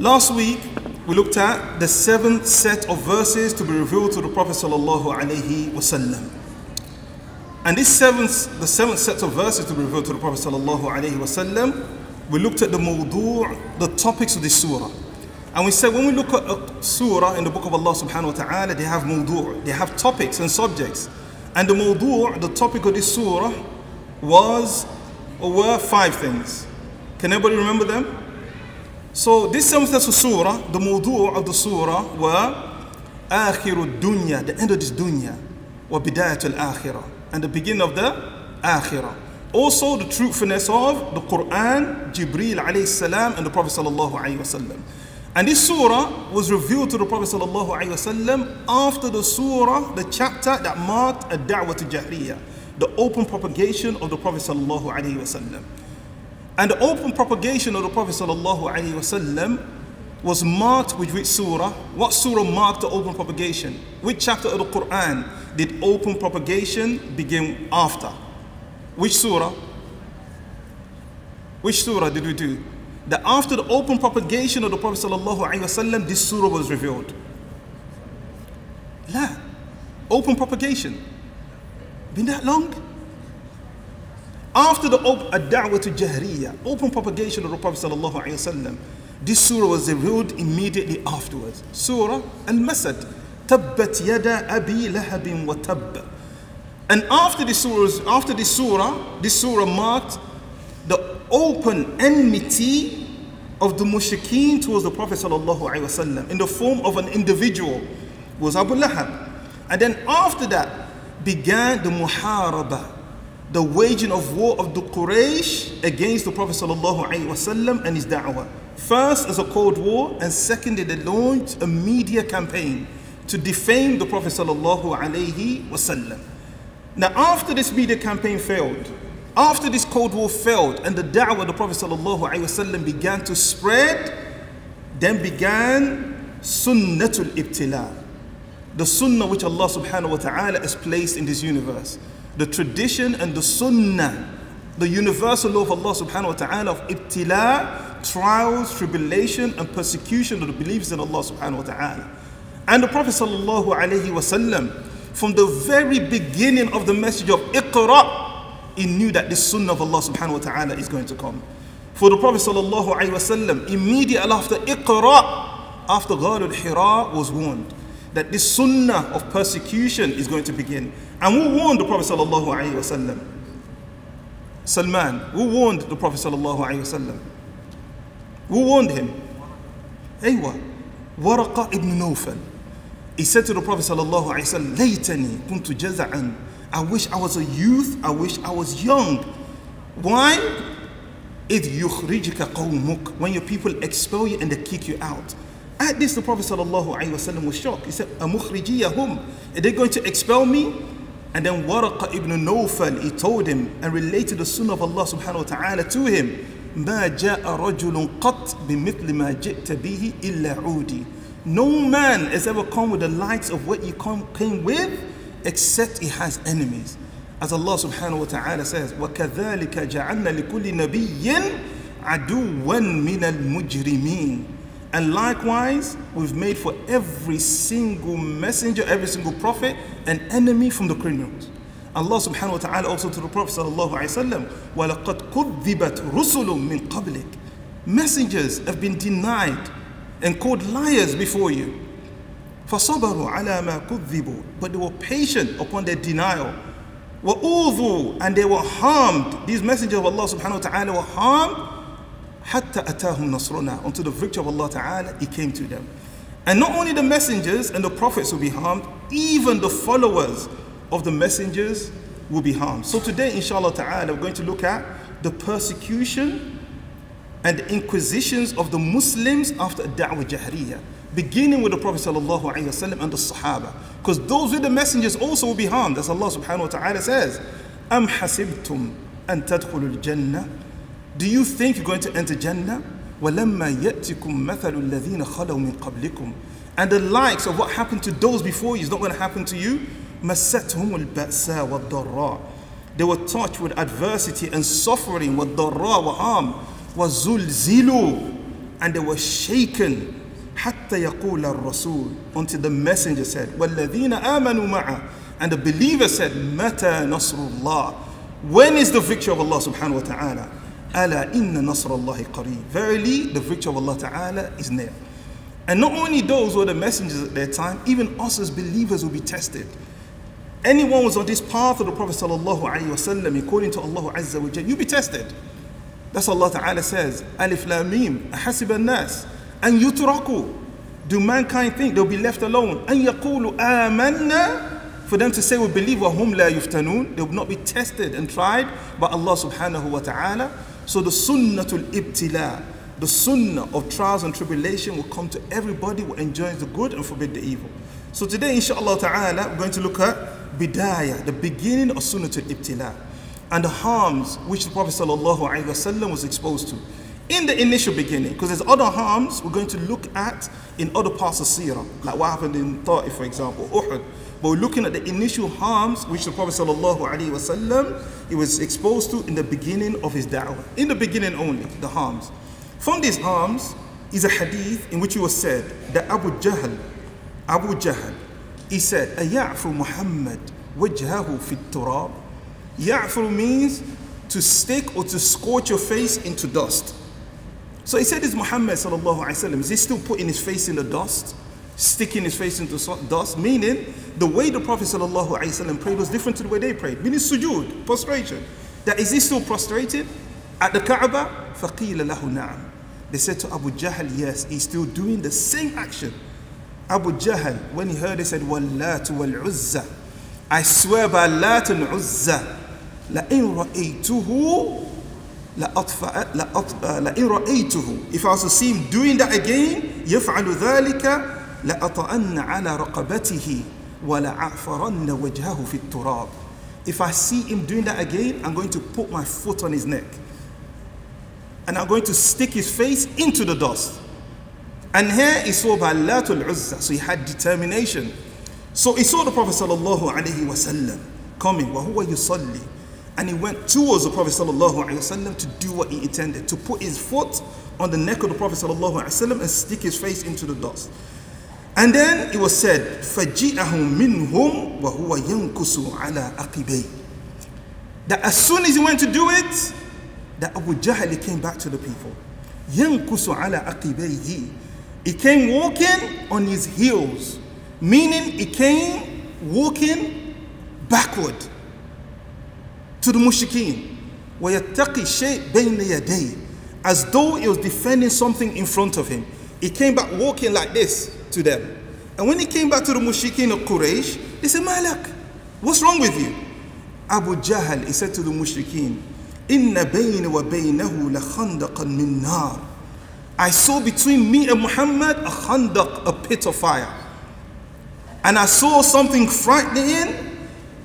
Last week, we looked at the seventh set of verses to be revealed to the Prophet sallallahu alaihi wasallam. And this seventh, the seventh set of verses to be revealed to the Prophet sallallahu alaihi wasallam, we looked at the mawdu', the topics of this surah. And we said when we look at a surah in the book of Allah subhanahu wa ta'ala, they have mawdu', they have topics and subjects. And the mawdu', the topic of this surah, was or were five things. Can anybody remember them? So this seventh surah, the mawdu' of the surah were آخر الدنيا, the end of this dunya, وبداية الآخرة, and the beginning of the akhirah. Also the truthfulness of the Quran, Jibreel alayhi salam, and the Prophet sallallahu alayhi wasallam. And this surah was revealed to the Prophet sallallahu alayhi wasallam after the surah, the chapter that marked a da'wah to Jahriyah, the open propagation of the Prophet sallallahu alayhi wasallam. And the open propagation of the Prophet ﷺ was marked with which surah? What surah marked the open propagation? Which chapter of the Quran did open propagation begin after? Which surah? Which surah did we do? That after the open propagation of the Prophet ﷺ, this surah was revealed. La. Open propagation. Been that long? After the da'wah to Jahriya, open propagation of the Prophet sallallahu alaihi wasallam, this surah was revealed immediately afterwards. Surah Al-Masad, Tabbat yada abi lahabin wa tabb. And after this surah, after this surah, this surah marked the open enmity of the mushrikeen towards the Prophet sallallahu in the form of an individual was Abu Lahab. And then after that began the muharaba, the waging of war of the Quraysh against the Prophet ﷺ and his da'wah. First as a cold war, and second they launched a media campaign to defame the Prophet ﷺ. Now after this media campaign failed, after this cold war failed and the da'wah of the Prophet ﷺ began to spread, then began sunnatul ibtila, the sunnah which Allah subhanahu wa ta'ala has placed in this universe the tradition and the sunnah, the universal law of Allah subhanahu wa ta'ala of ibtila, trials, tribulation, and persecution of the believers in Allah subhanahu wa ta'ala. And the Prophet sallallahu alayhi wasallam, from the very beginning of the message of Iqra, he knew that the sunnah of Allah subhanahu wa ta'ala is going to come. For the Prophet sallallahu alayhi wasallam, immediately after Iqra, after Ghar al-Hira was warned that this sunnah of persecution is going to begin. And who warned the Prophet sallallahu wasallam? Salman. Who warned the Prophet sallallahu wasallam? Who warned him? Aywa. Waraqa ibn Nawfal. He said to the Prophet sallallahu alaihi wasallam, "Laytani kuntu jaza'an." I wish I was a youth. I wish I was young. Why? If yukhrijka qawmuk, when your people expel you and they kick you out. At this, the Prophet ﷺ was shocked. He said, Amukhrijiyahum, are they going to expel me? And then Waraqa ibn Nawfal, he told him and related the sunnah of Allah subhanahu wa ta'ala to him. ما جاء رجل قط بمثل ما جئت به إلا عودي. No man has ever come with the likes of what you come, came with except he has enemies. As Allah subhanahu wa ta'ala says, وَكَذَلِكَ جَعَلْنَا لِكُلِّ نَبِيٍّ عَدُوًّا مِنَ الْمُجْرِمِينَ and likewise, we've made for every single messenger, every single prophet, an enemy from the criminals. Allah subhanahu wa ta'ala also to the Prophet sallallahu alayhi wa sallam, وَلَقَدْ كُذِّبَتْ رُسُلٌ مِّن قَبْلِكَ Messengers have been denied and called liars before you. فَصَبَرُوا عَلَى مَا كُذِّبُوا But they were patient upon their denial. وَأُوذُوا And they were harmed. These messengers of Allah subhanahu wa ta'ala were harmed حتى أتاهم نصرنا until the victory of Allah Ta'ala it came to them and not only the messengers and the prophets will be harmed even the followers of the messengers will be harmed so today inshallah Ta'ala we're going to look at the persecution and the inquisitions of the Muslims after Da'wah Jahriyah beginning with the Prophet sallallahu alaihi wasallam and the Sahaba because those with the messengers also will be harmed as Allah subhanahu wa ta'ala says أم حسبتم أن تدخلوا الجنة do you think you're going to enter Jannah? وَلَمَّا يَأْتِكُم مَثَلُ الَّذِينَ خَلَوْا مِن قَبْلِكُم And the likes of what happened to those before you is not going to happen to you. مَسَّتْهُمُ الْبَأْسَى وَالضَّرَّاء They were touched with adversity and suffering, وَالضَّرَّاء وَharm وَزُلْزِلُوا and they were shaken حتى يقول الرسول until the messenger said والذين آمنوا معه and the believer said متى نصر الله when is the victory of Allah subhanahu wa ta'ala Ala inna nasrallahi qareeb. Verily, the victory of Allah Ta'ala is near. And not only those were the messengers at their time, even us as believers will be tested. Anyone who's on this path of the Prophet Sallallahu Alaihi Wasallam, according to Allah Azza wa jalla, you'll be tested. That's Allah Ta'ala says, Alif Lamim, Ahasib nas and yutraku. Do mankind think they'll be left alone? And yaqulu amanna. For them to say we believe wa hum la yuftanun. they will not be tested and tried by Allah subhanahu wa ta'ala so the sunnatul ibtila the sunnah of trials and tribulation will come to everybody who enjoys the good and forbid the evil so today inshallah ta'ala we're going to look at bidayah the beginning of sunnatul ibtila and the harms which the Prophet ﷺ was exposed to in the initial beginning, because there's other harms we're going to look at in other parts of Sirah, like what happened in Ta'if, for example, Uhud. But we're looking at the initial harms which the Prophet wasallam he was exposed to in the beginning of his da'wah. In the beginning only, the harms. From these harms is a hadith in which it was said that Abu Jahl, Abu Jahl, he said, Aya'fu Muhammad wajhahu fit turab. Ya'fu means to stick or to scorch your face into dust. So he said, Is Muhammad sallallahu is he still putting his face in the dust? Sticking his face into dust? Meaning, the way the Prophet sallallahu alayhi wasallam prayed was different to the way they prayed. Meaning sujood, prostration. That is he still prostrated at the Kaaba? فَقِيلَ لَهُ نَعَمْ They said to Abu Jahl, yes, he's still doing the same action. Abu Jahl, when he heard it, said, وَاللَّاتُ وَالْعُزَّةِ I swear by Lat and Uzza, لَإِن رَأَيْتُهُ لَإِن رَأَيْتُهُ If I was to see him doing that again, يَفْعَلُ ذَلِكَ لَأَطَأَنَّ عَلَى رَقَبَتِهِ وَلَعَفَرَنَّ وَجْهَهُ فِي التُّرَابِ If I see him doing that again, I'm going to put my foot on his neck. And I'm going to stick his face into the dust. And here he saw Balatul Uzza, so he had determination. So he saw the Prophet sallallahu alaihi wasallam coming, وَهُوَ يُصَلِّي and he went towards the Prophet ﷺ to do what he intended, to put his foot on the neck of the Prophet ﷺ and stick his face into the dust. And then it was said, فَجِئَهُ مِنْهُمْ وَهُوَ يَنْكُسُ عَلَىٰ أَقِبَيْهِ That as soon as he went to do it, that Abu Jahl came back to the people. يَنْكُسُ عَلَىٰ أَقِبَيْهِ He came walking on his heels, meaning he came walking backward to the mushrikeen وَيَتَّقِي الشَّيْء بَيْنَ يَدَيْهِ as though he was defending something in front of him. He came back walking like this to them. And when he came back to the mushrikeen of Quraysh, they said, Malak, what's wrong with you? Abu Jahl, he said to the mushrikeen, إِنَّ بَيْنِ وَبَيْنَهُ لَخَنْدَقًا مِّن نَارٍ I saw between me and Muhammad a khandaq, a pit of fire. And I saw something frightening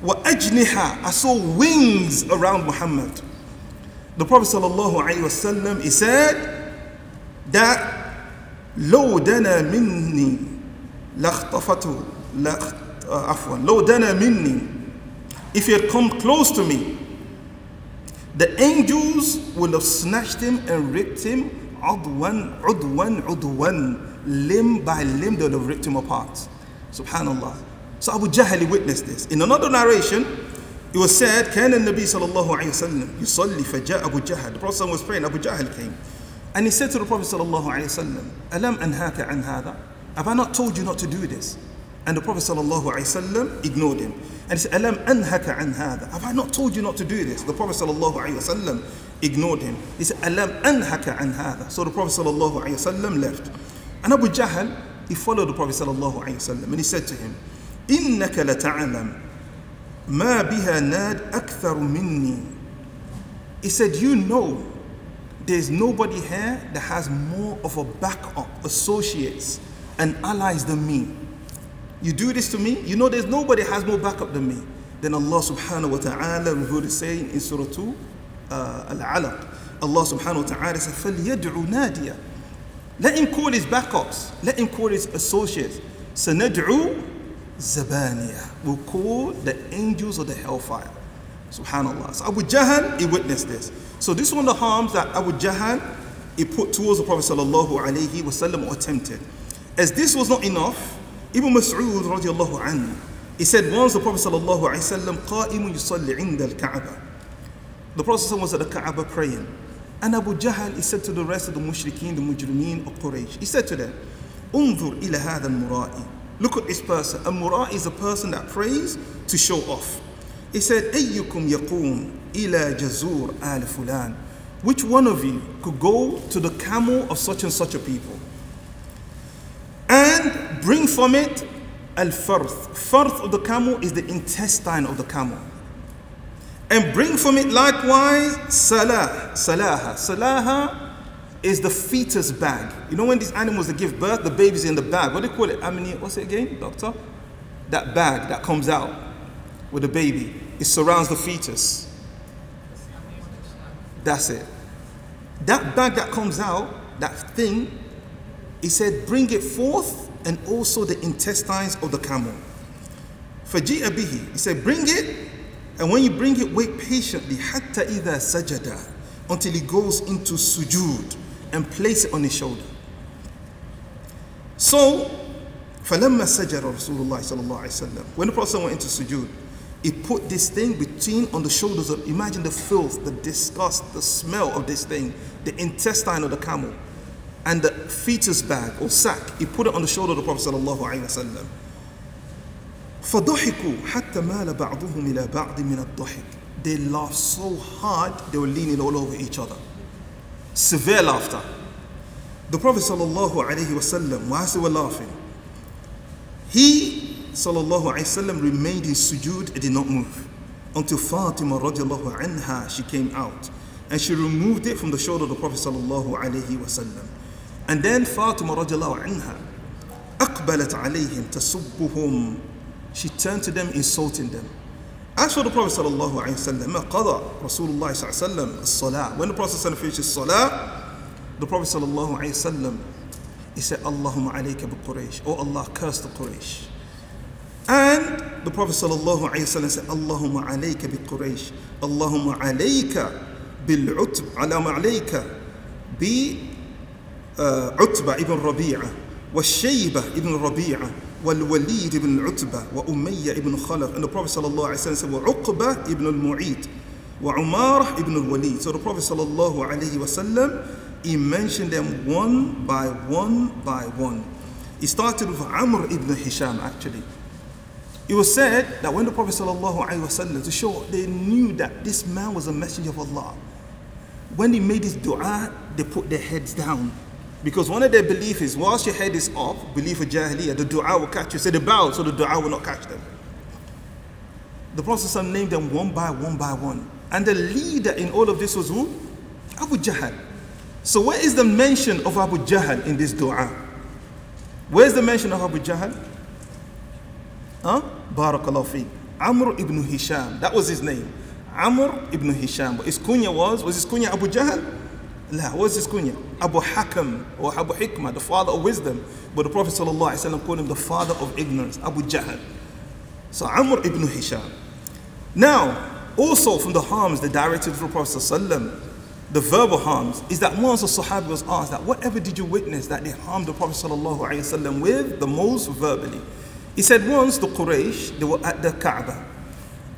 وأجنحة I saw wings around Muhammad. The Prophet sallallahu alaihi wasallam he said that لو دنا مني لاختفته لاخت عفوا لو دنا مني if he had come close to me the angels would have snatched him and ripped him عضوا عضوا عضوا limb by limb they would have ripped him apart subhanallah so Abu Jahl witnessed this. In another narration, it was said, كان النبي صلى الله عليه وسلم يصلي فجاء أبو جهل. The Prophet was praying, Abu Jahl came. And he said to the Prophet صلى الله عليه وسلم, ألم أنهاك عن هذا? Have I not told you not to do this? And the Prophet صلى الله عليه وسلم ignored him. And he said, ألم أنهك عن هذا? Have I not told you not to do this? The Prophet صلى الله عليه وسلم ignored him. He said, ألم أنهك عن هذا? So the Prophet صلى الله عليه وسلم left. And Abu Jahl, he followed the Prophet صلى الله عليه وسلم and he said to him, إنك لتعلم ما بها ناد أكثر مني He said, you know there's nobody here that has more of a backup, associates and allies than me. You do this to me, you know there's nobody has more backup than me. Then Allah subhanahu wa ta'ala would say in Surah 2, uh, Al-Alaq, Allah subhanahu wa ta'ala says, فَلْيَدْعُ نَادِيَ Let him call his backups, let him call his associates. سَنَدْعُ زَبَانِيَ We'll call the angels of the hellfire. Subhanallah. So Abu Jahl, he witnessed this. So this one of the harms that Abu Jahl, he put towards the Prophet sallallahu alayhi wa sallam or attempted. As this was not enough, Ibn Mas'ud radiallahu anhu, he said once the Prophet sallallahu alaihi wasallam قائم يصلي عند الكعبة. The Prophet was at the Kaaba praying. And Abu Jahl, he said to the rest of the mushrikeen, the mujrimeen of Quraysh, he said to them, انظر إلى هذا المرائي. Look at this person. A mura'i is a person that prays to show off. He said, أيكم يقوم إلى جزور آل فلان. Which one of you could go to the camel of such and such a people and Bring from it al-farth. Farth of the camel is the intestine of the camel. And bring from it likewise salah, salaha. Salaha is the fetus bag. You know when these animals they give birth, the baby's in the bag. What do you call it? I mean, what's it again, doctor? That bag that comes out with the baby. It surrounds the fetus. That's it. That bag that comes out, that thing, he said, bring it forth and also the intestines of the camel. فَجِئَ bihi. He said, bring it, and when you bring it, wait patiently, حَتَّى إِذَا سَجَدَ Until he goes into sujood and place it on his shoulder. So, فَلَمَّا سَجَرَ رَسُولُ اللَّهِ صلى الله عليه وسلم When the Prophet went into sujood, he put this thing between on the shoulders of, imagine the filth, the disgust, the smell of this thing, the intestine of the camel, and the fetus bag or sack. He put it on the shoulder of the Prophet sallallahu alaihi wasallam. فضحكوا حتى مال بعضهم إلى بعض من الضحك. They laughed so hard they were leaning all over each other. Severe laughter. The Prophet sallallahu alaihi wasallam, whilst they were laughing, he sallallahu alaihi wasallam remained in sujood and did not move until Fatima radiallahu anha she came out and she removed it from the shoulder of the Prophet sallallahu alaihi wasallam. And then Fatima radiallahu anha أقبلت عليهم تسبهم she turned to them insulting them. As for the Prophet sallallahu alaihi wasallam, قضى رسول الله صلى الله عليه وسلم الصلاة. When the Prophet sallallahu finishes salah, the Prophet sallallahu alaihi wasallam he said, Allahumma alayka bi Quraysh. Oh Allah, curse the Quraysh. And the Prophet sallallahu alaihi wasallam said, Allahumma alayka bi Quraysh. Allahumma alayka bil utb. Allahumma alayka uh, Utba ibn Rabi'a. والشيبة ابن ربيعة والوليد ابن عتبة وأمية ابن خلف the Prophet صلى الله عليه وسلم said وعقبة ابن المعيد وعمارة ابن الوليد so the Prophet صلى الله عليه وسلم he mentioned them one by one by one he started with Amr ibn Hisham actually it was said that when the Prophet وسلم to show they knew that this man was a messenger of Allah when he made his dua they put their heads down because one of their beliefs is whilst your head is up, belief of Jahiliyyah, the dua will catch you. So they bow, so the dua will not catch them. The Prophet named them one by one by one. And the leader in all of this was who? Abu Jahl. So where is the mention of Abu Jahl in this dua? Where's the mention of Abu Jahl? Huh? Barakallahu fi. Amr ibn Hisham. That was his name. Amr ibn Hisham. But his kunya was, was his kunya Abu Jahl? La, what's his kunya? Abu Hakam or Abu Hikmah, the father of wisdom. But the Prophet ﷺ called him the father of ignorance, Abu Jahl. So Amr ibn Hisham. Now, also from the harms that directed to the Prophet ﷺ, the verbal harms, is that once a Sahabi was asked that whatever did you witness that they harmed the Prophet ﷺ with the most verbally? He said once the Quraysh, they were at the Kaaba.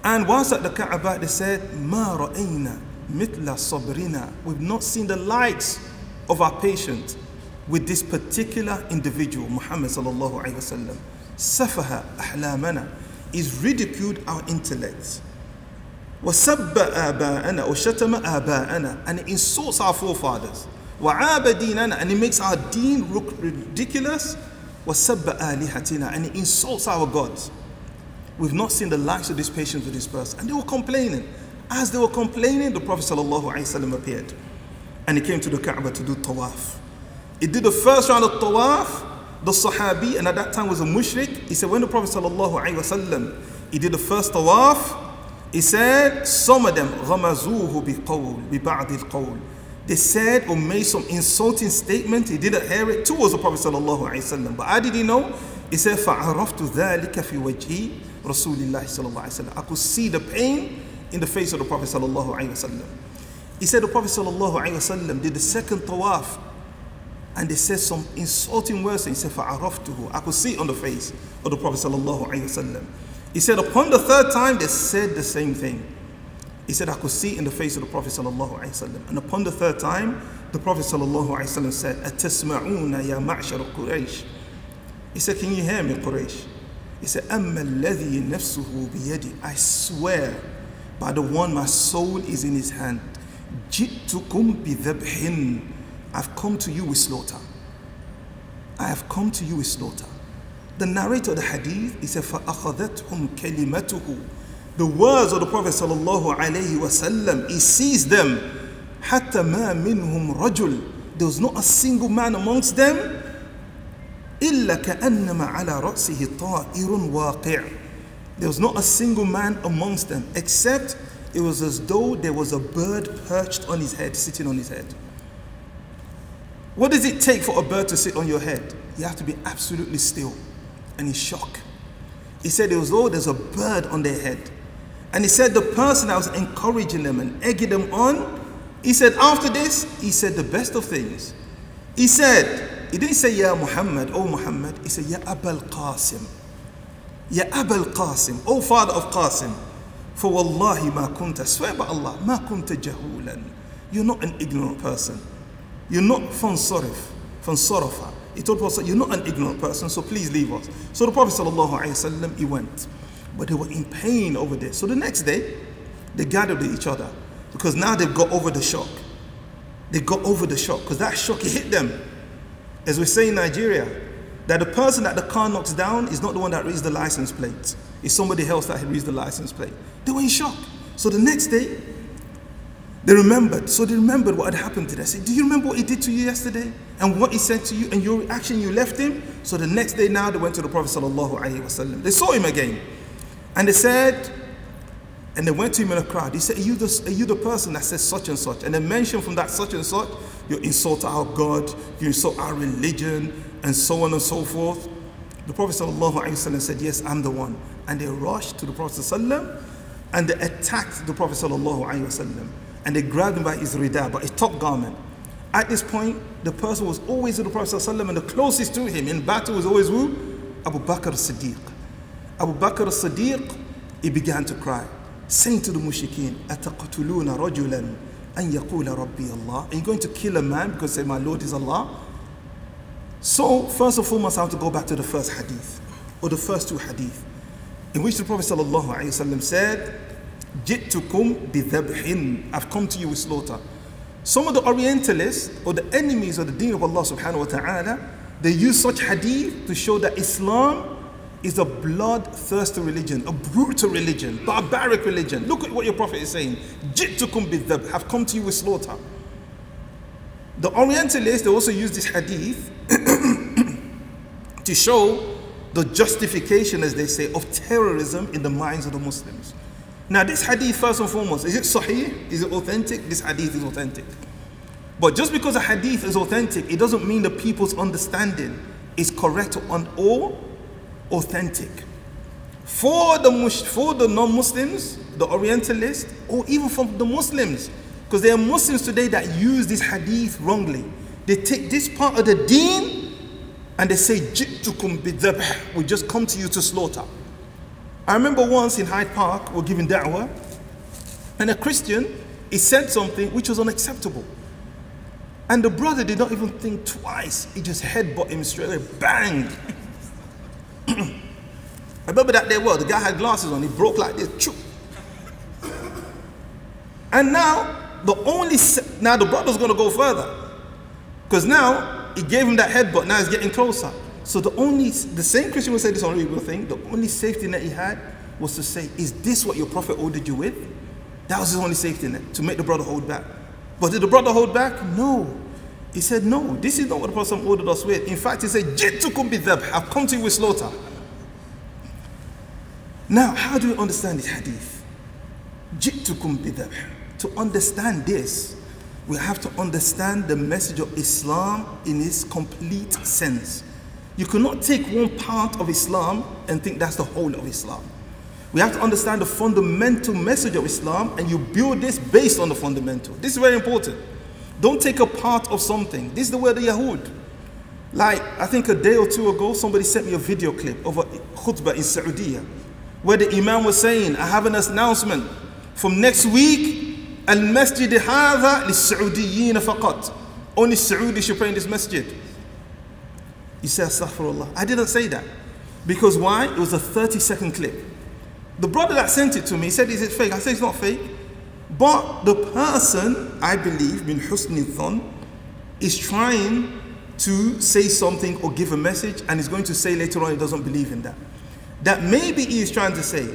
And once at the Kaaba, they said, Ma ra'ayna mitla sabrina. We've not seen the likes of our patient with this particular individual, Muhammad sallallahu alaihi wasallam. Safaha ahlamana is ridiculed our intellects. وسب آباءنا وشتم آباءنا and it insults our forefathers. وعاب ديننا and it makes our deen look ridiculous. وسب آلهتنا and it insults our gods. We've not seen the likes of this patient with this person. And they were complaining. As they were complaining, the Prophet ﷺ appeared. And he came to the Kaaba to do tawaf. He did the first round of tawaf. The Sahabi, and at that time was a mushrik, he said, when the Prophet ﷺ, he did the first tawaf, he said, some of them, غَمَزُوهُ بِقَوْلِ بِبَعْدِ الْقَوْلِ They said or made some insulting statement. He didn't hear it towards the Prophet ﷺ. But how did he know? He said, فَعَرَفْتُ ذَلِكَ فِي وَجْهِ رَسُولِ اللَّهِ صلى الله عليه وسلم. I could see the pain in the face of the Prophet sallallahu alaihi wasallam. He said the Prophet ﷺ did the second tawaf and they said some insulting words. He said, فَعَرَفْتُهُ I could see it on the face of the Prophet ﷺ. He said, upon the third time, they said the same thing. He said, I could see in the face of the Prophet ﷺ. And upon the third time, the Prophet ﷺ said, أَتَسْمَعُونَ يَا مَعْشَرَ قُرَيْشِ He said, can you hear me, Quraysh? He said, أَمَّا الَّذِي نَفْسُهُ بِيَدِي I swear by the one my soul is in his hand. جِئْتُكُمْ بِذَبْحٍ I've come to you with slaughter. I have come to you with slaughter. The narrator of the hadith, he said, فَأَخَذَتْهُمْ كَلِمَتُهُ The words of the Prophet sallallahu alayhi wasallam, he sees them. حَتَّى مَا مِنْهُمْ رَجُلٌ There was not a single man amongst them إِلَّا كَأَنَّمَا عَلَى رَأْسِهِ طَائِرٌ وَاقِعٌ There was not a single man amongst them, except it was as though there was a bird perched on his head, sitting on his head. What does it take for a bird to sit on your head? You have to be absolutely still and in shock. He said it was though there's a bird on their head. And he said the person that was encouraging them and egging them on, he said after this, he said the best of things. He said, he didn't say, Ya Muhammad, oh Muhammad. He said, Ya Abul Qasim. Ya Abul Qasim, oh father of Qasim. For wallahi ma kunta, swear by Allah, ma kunta jahulan. You're not an ignorant person. You're not fansarif, fansarafa. He told Prophet, you're not an ignorant person, so please leave us. So the Prophet ﷺ, he went. But they were in pain over there. So the next day, they gathered each other because now they've got over the shock. They got over the shock because that shock hit them. As we say in Nigeria, that the person that the car knocks down is not the one that reads the license plate. It's somebody else that reads the license plate. They were in shock. So the next day, they remembered. So they remembered what had happened to them. I said, Do you remember what he did to you yesterday? And what he said to you and your reaction, you left him? So the next day now they went to the Prophet. ﷺ. They saw him again. And they said, and they went to him in a crowd. He said, are you, the, are you the person that says such and such? And they mentioned from that such and such, you insult our God, you insult our religion, and so on and so forth. The Prophet ﷺ said, Yes, I'm the one. And they rushed to the Prophet ﷺ and they attacked the Prophet ﷺ and they grabbed him by his rida, by his top garment. At this point, the person was always with the Prophet ﷺ and the closest to him in battle was always who? Abu Bakr as-Siddiq. Abu Bakr as-Siddiq, he began to cry, saying to the mushrikeen, أَتَقْتُلُونَ رَجُلًا أَن يَقُولَ رَبِّي Allah. Are you going to kill a man because say, my Lord is Allah? So, first of all, I have to go back to the first hadith, or the first two hadith, in which the Prophet ﷺ said, Jittukum bidhabhin, I've come to you with slaughter. Some of the Orientalists, or the enemies of the deen of Allah subhanahu wa ta'ala, they use such hadith to show that Islam is a bloodthirsty religion, a brutal religion, barbaric religion. Look at what your Prophet is saying. Jittukum bidhab, I've come to you with slaughter. The Orientalists, they also use this hadith to show the justification, as they say, of terrorism in the minds of the Muslims. Now, this hadith, first and foremost, is it sahih? Is it authentic? This hadith is authentic. But just because a hadith is authentic, it doesn't mean the people's understanding is correct on all authentic. For the, for the non-Muslims, the Orientalists, or even from the Muslims, because there are Muslims today that use this hadith wrongly. They take this part of the deen and they say, we just come to you to slaughter. I remember once in Hyde Park, we're giving da'wah, and a Christian, he said something which was unacceptable. And the brother did not even think twice. He just headbutt him straight away, bang. I remember that day well, the guy had glasses on, he broke like this. And now, the only, now the brother's gonna go further. Because now, he gave him that headbutt, now he's getting closer. So the only, the same Christian would say this honorable thing, the only safety net he had was to say, is this what your prophet ordered you with? That was his only safety net, to make the brother hold back. But did the brother hold back? No. He said, no, this is not what the Prophet ordered us with. In fact, he said, Jitukum I've come to you with slaughter. Now, how do we understand this hadith? Jitukum bidhab. To understand this, we have to understand the message of Islam in its complete sense. You cannot take one part of Islam and think that's the whole of Islam. We have to understand the fundamental message of Islam and you build this based on the fundamental. This is very important. Don't take a part of something. This is the way of Yahud. Like, I think a day or two ago, somebody sent me a video clip of a khutbah in Saudi where the Imam was saying, I have an announcement. From next week, Al-Masjid hadha lis-Saudiyin faqat. Only Saudi should pray in this masjid. You say, Astaghfirullah. I didn't say that. Because why? It was a 30 second clip. The brother that sent it to me said, Is it fake? I said, It's not fake. But the person, I believe, min husni dhan, is trying to say something or give a message and is going to say later on he doesn't believe in that. That maybe he is trying to say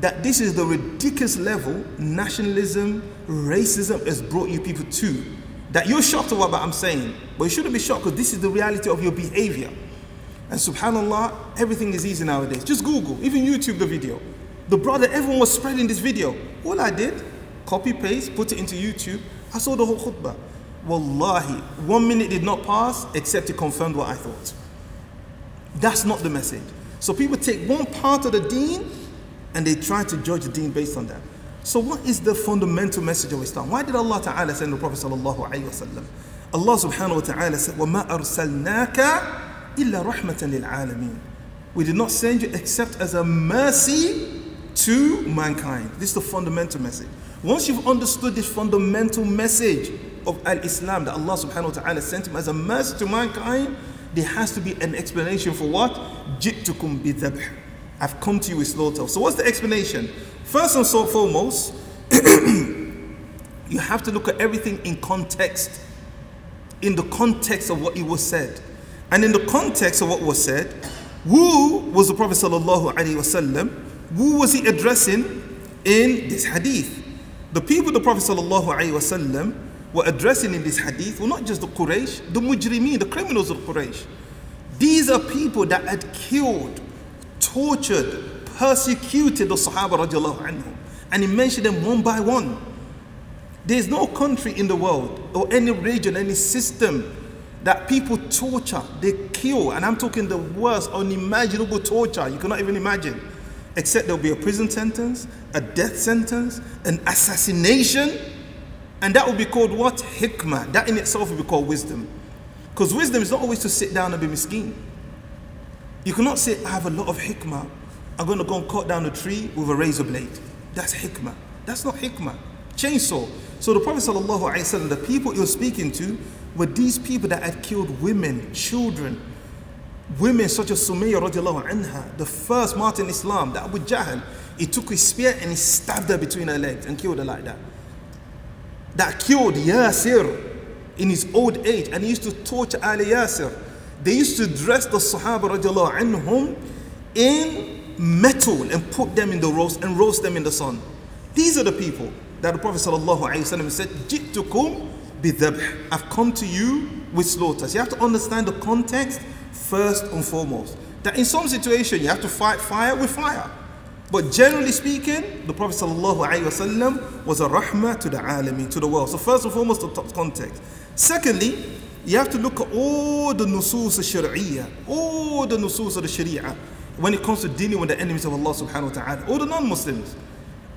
that this is the ridiculous level nationalism, racism has brought you people to. That you're shocked at what I'm saying, but you shouldn't be shocked because this is the reality of your behavior. And subhanAllah, everything is easy nowadays. Just Google, even YouTube the video. The brother, everyone was spreading this video. All I did, copy paste, put it into YouTube. I saw the whole khutbah. Wallahi, one minute did not pass except it confirmed what I thought. That's not the message. So people take one part of the deen and they try to judge the deen based on that. So what is the fundamental message of Islam? Why did Allah Ta'ala send the Prophet Sallallahu Alaihi Wasallam? Allah Subhanahu Wa Ta'ala said, وَمَا أَرْسَلْنَاكَ إِلَّا رَحْمَةً لِلْعَالَمِينَ We did not send you except as a mercy to mankind. This is the fundamental message. Once you've understood this fundamental message of Al-Islam that Allah subhanahu wa ta'ala sent him as a mercy to mankind, there has to be an explanation for what? Jittukum bidhabh. I've come to you with slaughter. So what's the explanation? First and so foremost, you have to look at everything in context. In the context of what it was said. And in the context of what was said, who was the Prophet sallallahu alaihi wasallam? Who was he addressing in this hadith? The people the Prophet ﷺ were addressing in this hadith were not just the Quraysh, the mujrimeen, the criminals of Quraysh. These are people that had killed, tortured, persecuted the Sahaba radiallahu anhum. And he mentioned them one by one. There is no country in the world or any region, any system that people torture, they kill, and I'm talking the worst, unimaginable torture you cannot even imagine except there'll be a prison sentence, a death sentence, an assassination, and that will be called what? Hikmah. That in itself will be called wisdom. Because wisdom is not always to sit down and be miskin. You cannot say, I have a lot of hikmah. I'm going to go and cut down a tree with a razor blade. That's hikmah. That's not hikmah. Chainsaw. So the Prophet ﷺ, the people you're speaking to were these people that had killed women, children, Women such as Sumayya radiallahu anha, the first martyr in Islam, that Abu Jahl, he took his spear and he stabbed her between her legs and killed her like that. That killed Yasir in his old age and he used to torture Ali Yasir. They used to dress the Sahaba anhum in metal and put them in the roast and roast them in the sun. These are the people that the Prophet wasallam said, "Jitukum bidhabh." I've come to you with slaughters. You have to understand the context first and foremost. That in some situation you have to fight fire with fire. But generally speaking, the Prophet ﷺ was a rahmah to the alameen, to the world. So first and foremost, the context. Secondly, you have to look at all the nusus of sharia, all the nusus of the sharia, when it comes to dealing with the enemies of Allah subhanahu wa ta'ala, all the non-Muslims.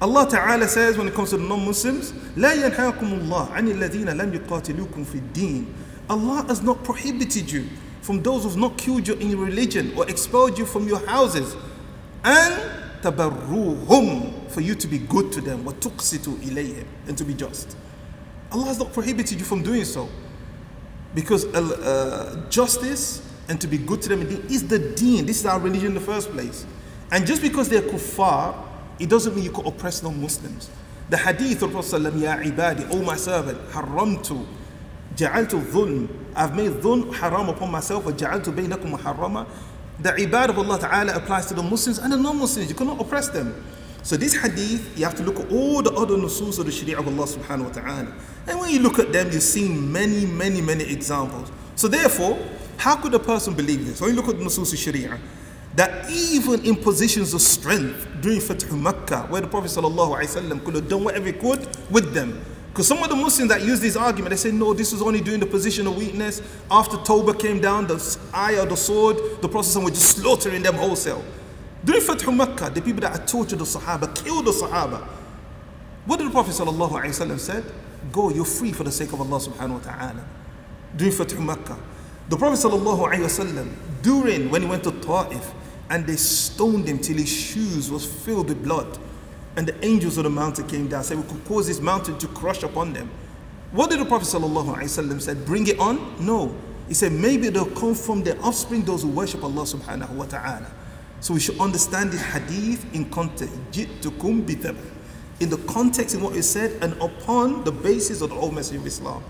Allah Ta'ala says when it comes to the non-Muslims, لا ينهاكم الله عن الذين لم يقاتلوكم في الدين. Allah has not prohibited you from those who've not killed you in your religion or expelled you from your houses. And tabarruhum, for you to be good to them, وَتُقْسِتُ إِلَيْهِمْ, and to be just. Allah has not prohibited you from doing so. Because uh, uh, justice and to be good to them is the deen. This is our religion in the first place. And just because they're kuffar, it doesn't mean you could oppress non-Muslims. The hadith of Prophet Ya ibadi, O my servant, haramtu, ja'altu dhulm. I've made dhulm haram upon myself, wa ja'altu baynakum harama. The ibad of Allah Ta'ala applies to the Muslims and the non-Muslims. You cannot oppress them. So this hadith, you have to look at all the other nusus of the Sharia of Allah Subhanahu Wa Ta'ala. And when you look at them, you see many, many, many examples. So therefore, how could a person believe this? When you look at the nusus of Sharia, that even in positions of strength during Fatih Makkah, where the Prophet ﷺ could have done whatever he could with them, because some of the Muslims that use this argument, they say, no, this was only during the position of weakness. After Tawbah came down, the ayah of the sword, the Prophet was just slaughtering them wholesale. During Fatih Makkah, the people that had tortured the Sahaba, killed the Sahaba. What did the Prophet ﷺ said? Go, you're free for the sake of Allah subhanahu wa ta'ala. During Fatih Makkah. The Prophet ﷺ, during when he went to Ta'if, and they stoned him till his shoes was filled with blood. And the angels of the mountain came down, said we could cause this mountain to crush upon them. What did the Prophet ﷺ said? Bring it on? No. He said maybe they'll come from their offspring, those who worship Allah subhanahu wa ta'ala. So we should understand the hadith in context. In the context in what is said and upon the basis of the whole message of Islam.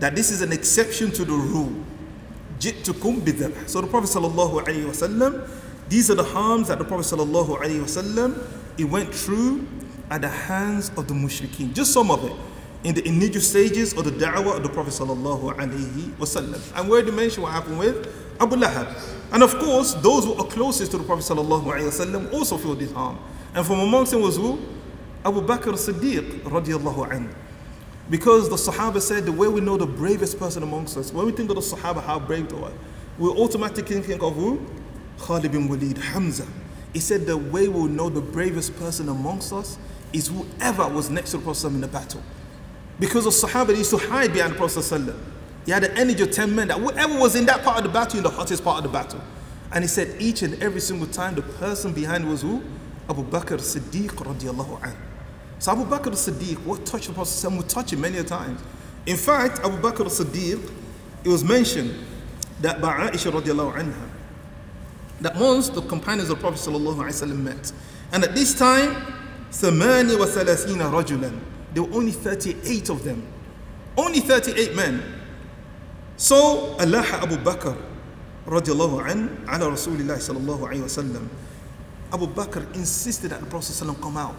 That this is an exception to the rule. Jittukum bidhab. So the Prophet sallallahu alayhi wasallam, these are the harms that the Prophet sallallahu alayhi wasallam, he went through at the hands of the mushrikeen. Just some of it in the initial stages of the da'wah of the Prophet sallallahu alaihi wasallam. And we already mentioned what happened with Abu Lahab. And of course, those who are closest to the Prophet wasallam also feel this harm. And from amongst them was who? Abu Bakr Siddiq radiallahu anhu. Because the Sahaba said the way we know the bravest person amongst us, when we think of the Sahaba, how brave they were, we automatically think of who? Khalid bin Walid, Hamza. He said the way we'll know the bravest person amongst us is whoever was next to the Prophet in the battle. Because the Sahaba used to hide behind the Prophet. He had an energy of 10 men that whoever was in that part of the battle, in the hottest part of the battle. And he said each and every single time the person behind was who? Abu Bakr Siddiq radiallahu anhu. So Abu Bakr Siddiq, what touched the Prophet would touch him many times. In fact, Abu Bakr Siddiq, it was mentioned that by Aisha radiallahu anha, that once the companions of the Prophet sallallahu alaihi wasallam met. And at this time, ثمانية وثلاثين رجلا there were only 38 of them. Only 38 men. So Allah Abu Bakr radiallahu an ala Rasulullah sallallahu alayhi wasallam. Abu Bakr insisted that the Prophet come out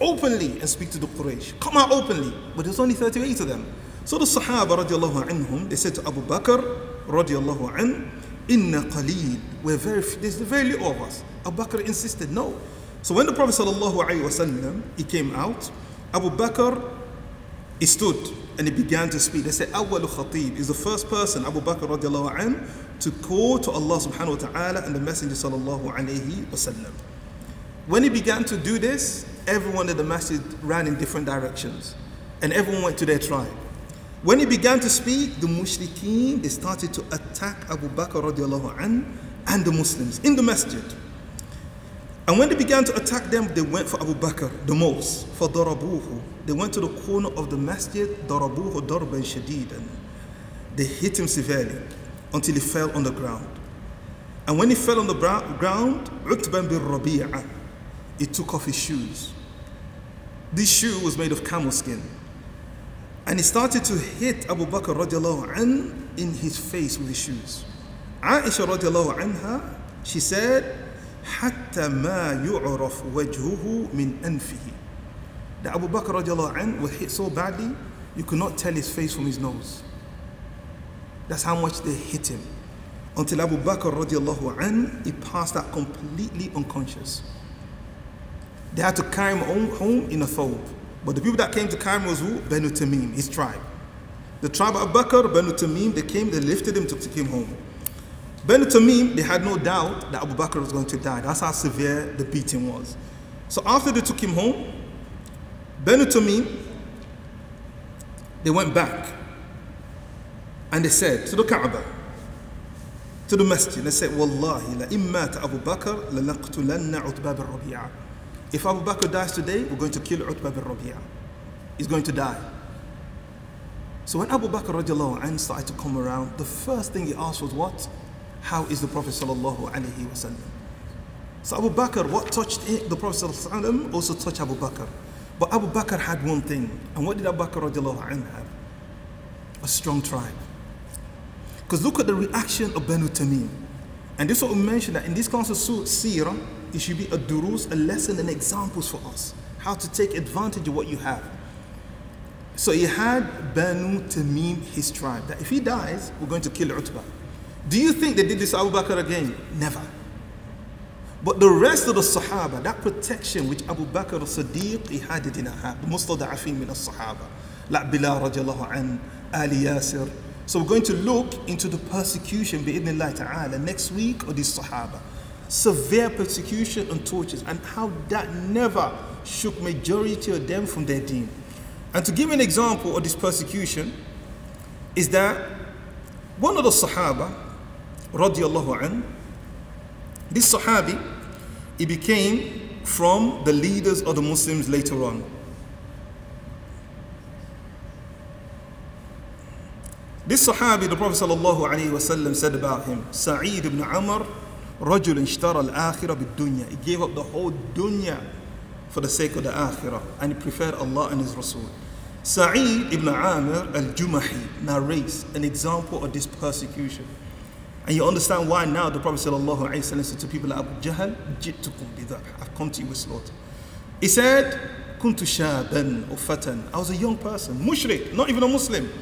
openly and speak to the Quraysh. Come out openly. But there's only 38 of them. So the Sahaba radiallahu anhum, they said to Abu Bakr radiallahu an, Inna qaleel. We're very, there's very little of us. Abu Bakr insisted, no. So when the Prophet sallallahu alayhi wasallam, he came out, Abu Bakr, he stood and he began to speak. They said, Awwal Khatib is the first person, Abu Bakr radiallahu an, to call to Allah subhanahu wa ta'ala and the Messenger sallallahu alayhi wasallam. When he began to do this, everyone in the masjid ran in different directions and everyone went to their tribe. When he began to speak, the mushrikeen, they started to attack Abu Bakr radiallahu an and the Muslims in the masjid. And when they began to attack them, they went for Abu Bakr the most, for Darabuhu. They went to the corner of the masjid, Darabuhu Darban Shadidan. They hit him severely until he fell on the ground. And when he fell on the ground, Utbah bin Rabi'ah, he took off his shoes. This shoe was made of camel skin. And he started to hit Abu Bakr radiallahu an in his face with his shoes. Aisha radiallahu anha, she said, حتى ما يعرف وجهه من أنفه that Abu Bakr radiallahu anh was hit so badly you could not tell his face from his nose that's how much they hit him until Abu Bakr radiallahu anh he passed out completely unconscious they had to carry him home, home in a thobe but the people that came to carry him was who? Banu Tamim, his tribe the tribe of Abu Bakr, Banu Tamim, they came, they lifted him, took him home Banu Tamim, they had no doubt that Abu Bakr was going to die. That's how severe the beating was. So after they took him home, Banu Tamim, they went back and they said to the Kaaba, to the masjid, they said, Wallahi, la immat Abu Bakr, la laqtulanna Utbah bin. If Abu Bakr dies today, we're going to kill Utbah bin. He's going to die. So when Abu Bakr radiallahu anh started to come around, the first thing he asked was what? How is the Prophet sallallahu alaihi wasallam? So Abu Bakr, what touched the Prophet sallallahu also touched Abu Bakr. But Abu Bakr had one thing. And what did Abu Bakr radiallahu anh have? A strong tribe. Because look at the reaction of Banu Tamim. And this we mentioned that in this council seerah, it should be a durus, a lesson and examples for us. How to take advantage of what you have. So he had Banu Tamim, his tribe, that if he dies, we're going to kill Utbah. Do you think they did this Abu Bakr again? Never. But the rest of the Sahaba, that protection which Abu Bakr as-Siddiq, he had it in hand. The mustada'afin min as-Sahaba. Like Bilal radiallahu an, Ali Yasir. So we're going to look into the persecution, bi'idhnillah ta'ala, next week of these Sahaba. severe persecution and tortures, and how that never shook majority of them from their deen. And to give an example of this persecution, is that one of the Sahaba, radiallahu an, this Sahabi, he became from the leaders of the Muslims later on. This Sahabi, the Prophet sallallahu alaihi wasallam said about him, Sa'id ibn Amir, رجل اشترى الآخرة بالدنيا. He gave up the whole dunya for the sake of the akhirah and he preferred Allah and His Rasul. Sa'id ibn Amir al-Jumahi narrates an example of this persecution. And you understand why now the Prophet ﷺ said to people like Abu Jahl, I've come to you with slaughter. He said, Kuntu shaban ufatan. I was a young person, mushrik, not even a Muslim.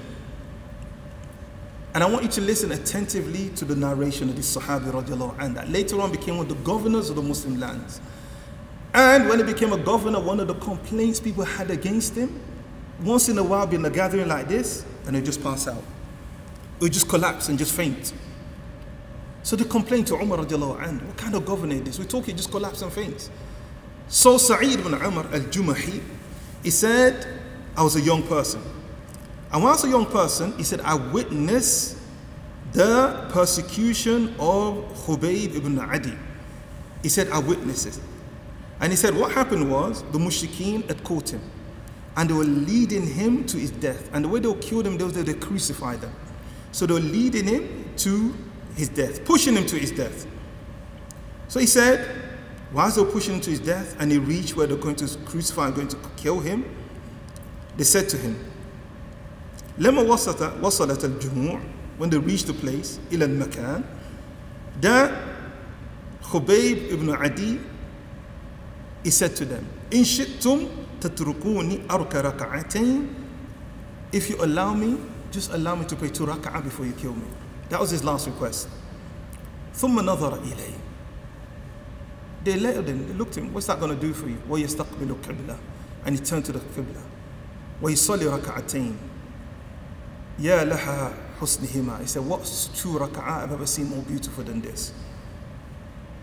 And I want you to listen attentively to the narration of this Sahabi radiallahu anh, that later on became one of the governors of the Muslim lands. And when he became a governor, one of the complaints people had against him, once in a while be in a gathering like this, and he just pass out. He just collapse and just faint. So they complained to Umar radiallahu anh, what kind of governor is this? We talk, he just collapse and faint. So Sa'id ibn Umar al-Jumahi, he said, I was a young person. And when I was a young person, he said, I witnessed the persecution of Khubayb ibn Adi. He said, I witnessed it. And he said, what happened was the mushrikeen had caught him and they were leading him to his death. And the way they would kill him, they, they crucified him. So they were leading him to his death, pushing him to his death. So he said, whilst they were pushing him to his death and he reached where they're going to crucify and going to kill him, they said to him, لما وصلت وصلت الجموع when they reached the place إلى المكان that Khubayb ibn Adi he said to them إن شئتم تتركوني أرك ركعتين if you allow me just allow me to pray two rak'ah before you kill me that was his last request ثم نظر إليه they let him they looked at him what's that going to do for you ويستقبل القبلة and he turned to the qibla ويصلي ركعتين Ya laha husnihima. He said, what's two raka'ah I've ever seen more beautiful than this?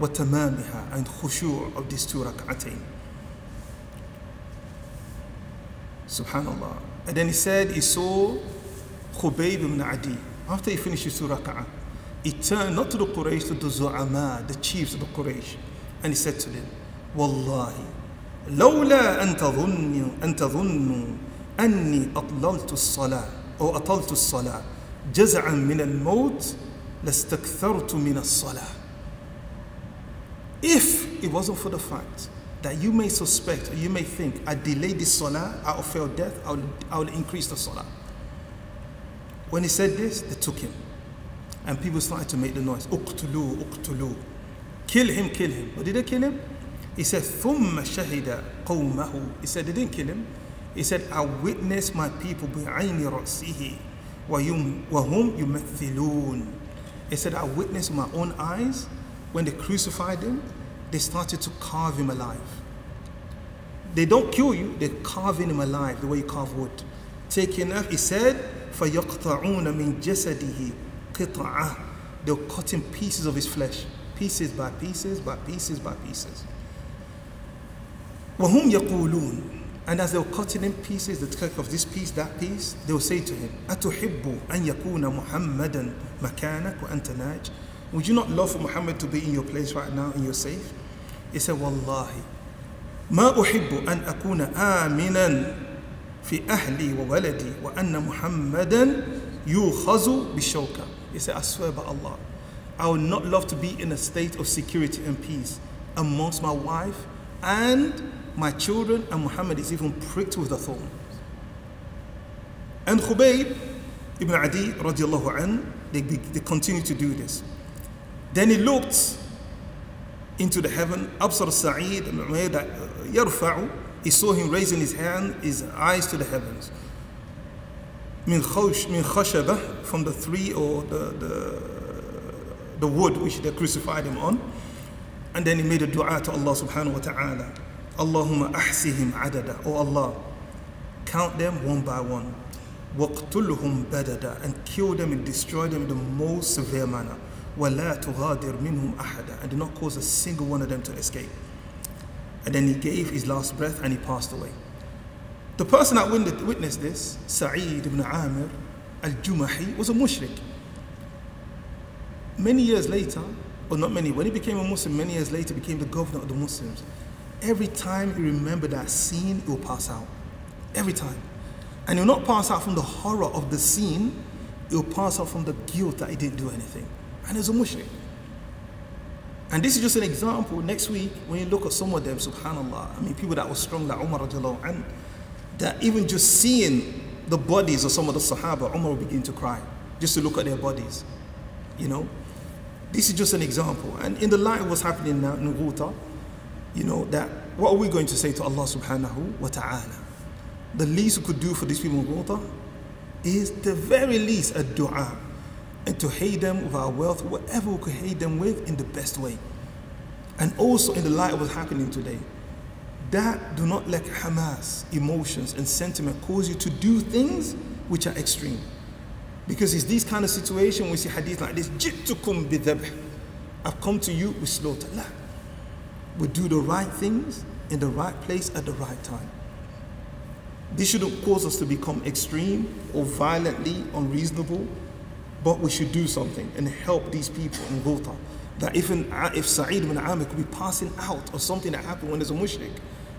وتمامها and khushu' of these two rak'atain. Subhanallah. And then he said he saw Khubayb ibn Adi. After he finished his two raka'ah, he turned not to the Quraysh, to the Zu'ama, the chiefs of the Quraysh. And he said to them, Wallahi, لولا أن تظنوا أن تظنوا أني أطللت الصلاة أو أطلت الصلاة جزعا من الموت لاستكثرت من الصلاة If it wasn't for the fact that you may suspect or you may think I delayed this salah out of fear of death, I will, I will increase the salah. When he said this, they took him. And people started to make the noise. Uqtulu, uqtulu. Kill him, kill him. But did they kill him? He said, ثُمَّ شَهِدَ قَوْمَهُ He said, they didn't kill him. He said, I witnessed my people بعين رأسه وهم يمثلون. He said, I witnessed with my own eyes when they crucified him, they started to carve him alive. They don't kill you, they're carving him alive the way you carve wood. Taking up, he said, فَيَقْطَعُونَ مِنْ جَسَدِهِ قِطَعَةً They're cutting pieces of his flesh, pieces by pieces by pieces by pieces. وَهُمْ يَقُولُونَ and as they were cutting in pieces, the cut of this piece, that piece, they will say to him, أَتُحِبُّ أَن يَكُونَ مُحَمَّدًا مَكَانَكَ وَأَنْتَ نَاجٍ Would you not love for Muhammad to be in your place right now and you're safe? He said, وَاللَّهِ ما أحب أن أكون آمنا في أهلي وولدي وأن محمدا يؤخذ بالشوكة. He said, I swear by Allah, I would not love to be in a state of security and peace amongst my wife and my children, and Muhammad is even pricked with a thorn. And Khubayb ibn Adi radiallahu an, they, they continue to do this. Then he looked into the heaven, Absar Sa'id and that yarfa'u, he saw him raising his hand, his eyes to the heavens. Min khashaba, from the three or the, the, the wood which they crucified him on. And then he made a dua to Allah subhanahu wa ta'ala. Allahumma ahsihim adada. Oh Allah, count them one by one. Waqtulhum badada. And kill them and destroy them in the most severe manner. وَلَا تُغَادِرْ مِنْهُمْ أَحَدًا And do not cause a single one of them to escape. And then he gave his last breath and he passed away. The person that witnessed this, Sa'id ibn Amir al-Jumahi, was a mushrik. Many years later, or not many, when he became a Muslim, many years later became the governor of the Muslims. Every time he remembered that scene, he will pass out. Every time. And he'll not pass out from the horror of the scene, he'll pass out from the guilt that he didn't do anything. And he's a mushrik. And this is just an example. Next week, when you look at some of them, subhanAllah, I mean, people that were strong, like Umar and that even just seeing the bodies of some of the Sahaba, Umar will begin to cry, just to look at their bodies. You know? This is just an example. And in the light of what's happening now in Ghouta, you know, that what are we going to say to Allah subhanahu wa ta'ala? The least we could do for these people in Ghouta is the very least a dua and to hate them with our wealth, whatever we could hate them with in the best way. And also in the light of what's happening today, that do not let Hamas emotions and sentiment cause you to do things which are extreme. Because it's these kind of situations we see hadith like this, Jittukum bidhabh. I've come to you with slaughter. La. We do the right things in the right place at the right time. This shouldn't cause us to become extreme or violently unreasonable but we should do something and help these people in Ghouta. That if, an, if Sa'id ibn Amir could be passing out or something that happened when there's a mushrik,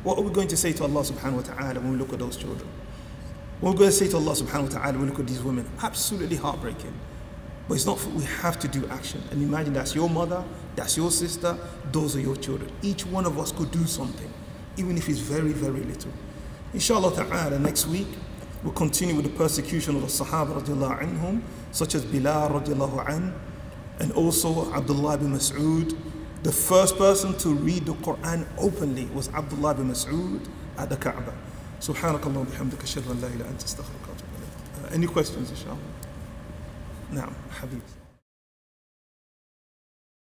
what are we going to say to Allah subhanahu wa ta'ala when we look at those children? What are we going to say to Allah subhanahu wa ta'ala when we look at these women? Absolutely heartbreaking. But it's not, we have to do action. And imagine that's your mother, that's your sister, those are your children. Each one of us could do something, even if it's very, very little. Inshallah ta'ala, next week, we'll continue with the persecution of the Sahaba radiallahu anhum such as Bilal radiallahu an, and also Abdullah ibn Mas'ud. The first person to read the Quran openly was Abdullah ibn Mas'ud at the Kaaba. Subhanakallah bihamdika ashhadu la ilaha anta astaghfiruka wa atubu ilayk. Uh, any questions inshallah? Naam, habib.